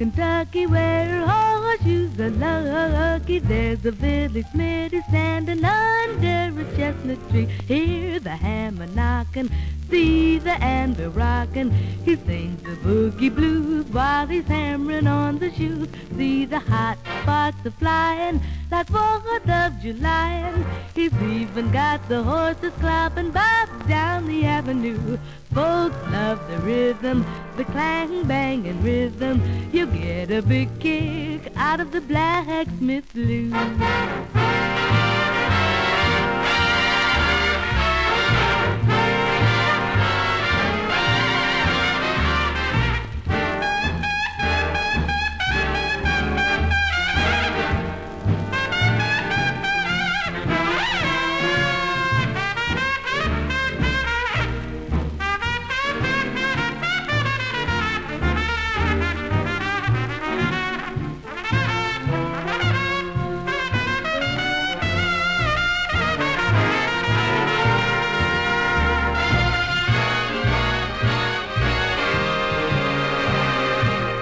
lucky wear horseshoes are lucky. There's a village middy standing under a chestnut tree. Hear the hammer knocking, see the anvil rocking. He sings the boogie blues while he's hammering on the shoes. See the hot sparks a flying like Fourth of July. He's even got the horses down the avenue. Folks love the rhythm, the clang banging rhythm. You get a big kick out of the blacksmith blues.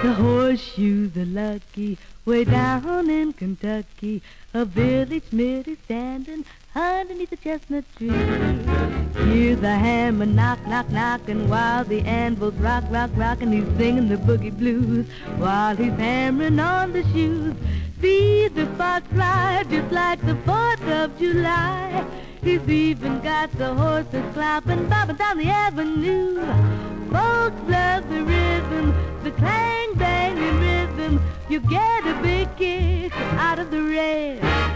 The horseshoes are lucky, way down in Kentucky. A village middy standing underneath a chestnut tree. Hear the hammer knock, knock, knocking while the anvil's rock, rock, rocking. He's singing the boogie blues while he's hammering on the shoes. See the fox fly just like the 4th of July. He's even got the horses clapping, bobbing down the avenue. Folks love the rhythm, the clang. You get a big kick out of the clanging